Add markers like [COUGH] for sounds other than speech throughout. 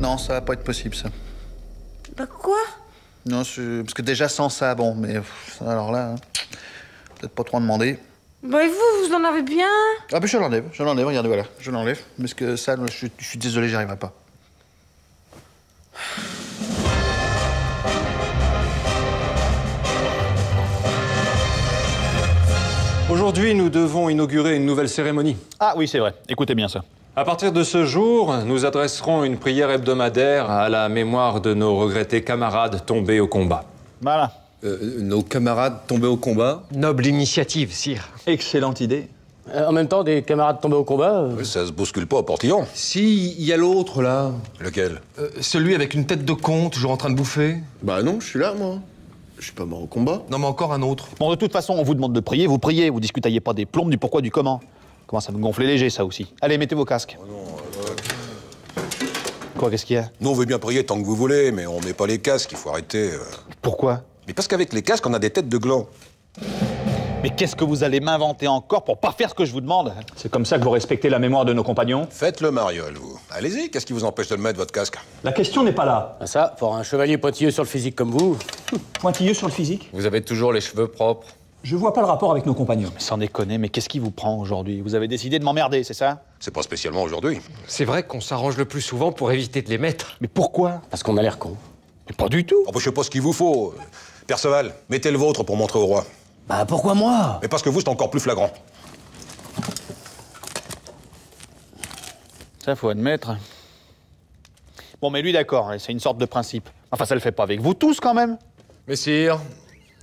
non, ça va pas être possible, ça. Bah quoi? Non, c'est- parce que déjà sans ça, bon, mais pff, alors là, hein, peut-être pas trop en demander. Bah et vous, vous en avez bien? Ah, ben je l'enlève, je l'enlève, regardez, voilà, je l'enlève. Parce que ça, je, suis- je suis désolé, j'y arriverai pas. Aujourd'hui, nous devons inaugurer une nouvelle cérémonie. Ah oui, c'est vrai. Écoutez bien ça. À partir de ce jour, nous adresserons une prière hebdomadaire à la mémoire de nos regrettés camarades tombés au combat. Voilà. Euh, nos camarades tombés au combat Noble initiative, sire. Excellente idée. Euh, en même temps, des camarades tombés au combat. euh, Ça se bouscule pas au portillon. Si, il y a l'autre, là. Lequel? Euh, celui avec une tête de con, toujours en train de bouffer. Bah non, je suis là, moi. Je suis pas mort au combat. Non, mais encore un autre. Bon, de toute façon, on vous demande de prier, vous priez, vous discutez pas des plombes, du pourquoi, du comment. Comment ça me gonfler léger, ça aussi. Allez, mettez vos casques. Quoi, qu'est-ce qu'il y a? Nous, on veut bien prier tant que vous voulez, mais on met pas les casques, il faut arrêter. euh. Pourquoi? Mais parce qu'avec les casques, on a des têtes de gland. Mais qu'est-ce que vous allez m'inventer encore pour pas faire ce que je vous demande? C'est comme ça que vous respectez la mémoire de nos compagnons? Faites le mariole, vous. Allez-y, qu'est-ce qui vous empêche de le mettre, votre casque? La question n'est pas là. ah, ça, pour un chevalier pointilleux sur le physique comme vous. Pointilleux sur le physique? Vous avez toujours les cheveux propres. Je vois pas le rapport avec nos compagnons. Mais sans déconner, mais qu'est-ce qui vous prend aujourd'hui? Vous avez décidé de m'emmerder, c'est ça? C'est pas spécialement aujourd'hui. C'est vrai qu'on s'arrange le plus souvent pour éviter de les mettre. Mais pourquoi? Parce qu'on a l'air con. Mais pas du tout. Oh, bah, je sais pas ce qu'il vous faut. Perceval, mettez le vôtre pour montrer au roi. Bah pourquoi moi? Mais parce que vous, c'est encore plus flagrant. Ça, faut admettre. Bon, mais lui, d'accord, c'est une sorte de principe. Enfin, ça le fait pas avec vous tous, quand même. Messire,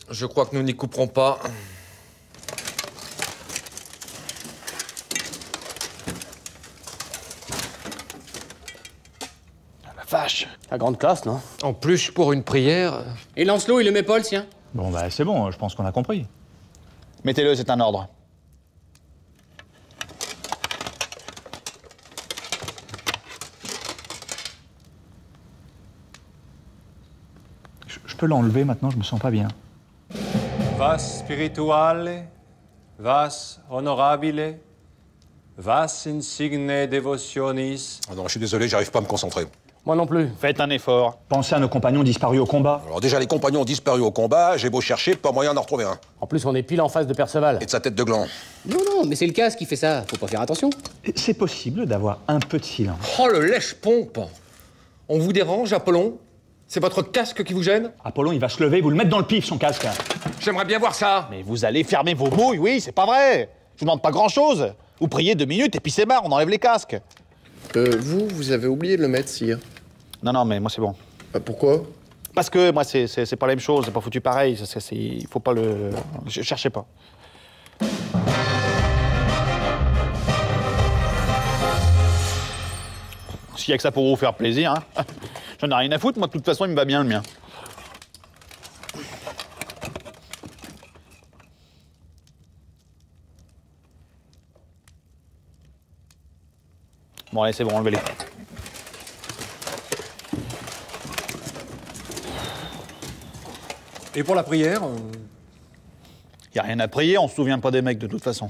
je crois que nous n'y couperons pas. La vache. La grande classe, non? En plus, pour une prière. Et Lancelot, il le met pas le sien? Bon, bah c'est bon, je pense qu'on a compris. Mettez-le, c'est un ordre. Je, je peux l'enlever maintenant, je me sens pas bien. Vas spirituale, vas honorabile, vas insigne devotionis. Ah non, je suis désolé, j'arrive pas à me concentrer. Moi non plus. Faites un effort. Pensez à nos compagnons disparus au combat. Alors déjà, les compagnons ont disparu au combat, j'ai beau chercher, pas moyen d'en retrouver un. En plus, on est pile en face de Perceval. Et de sa tête de gland. Non, non, mais c'est le casque qui fait ça. Faut pas faire attention. C'est possible d'avoir un peu de silence. Oh, le lèche-pompe On vous dérange, Apollon? C'est votre casque qui vous gêne? Apollon, il va se lever, vous le mettre dans le pif, son casque. J'aimerais bien voir ça Mais vous allez fermer vos bouilles, oui, c'est pas vrai. Je vous demande pas grand-chose. Vous priez deux minutes et puis c'est marre, on enlève les casques. Euh, vous, vous avez oublié de le mettre, sire. Non, non, mais moi c'est bon. Bah, pourquoi? Parce que moi, c'est- pas la même chose, c'est pas foutu pareil. Il faut pas le. Je, cherchez pas. S'il y a que ça pour vous faire plaisir, hein. [LAUGHS] J'en ai rien à foutre, moi de toute façon il me va bien le mien. Bon allez c'est bon, enlevez-les. Et pour la prière euh, Y a rien à prier, on se souvient pas des mecs de toute façon.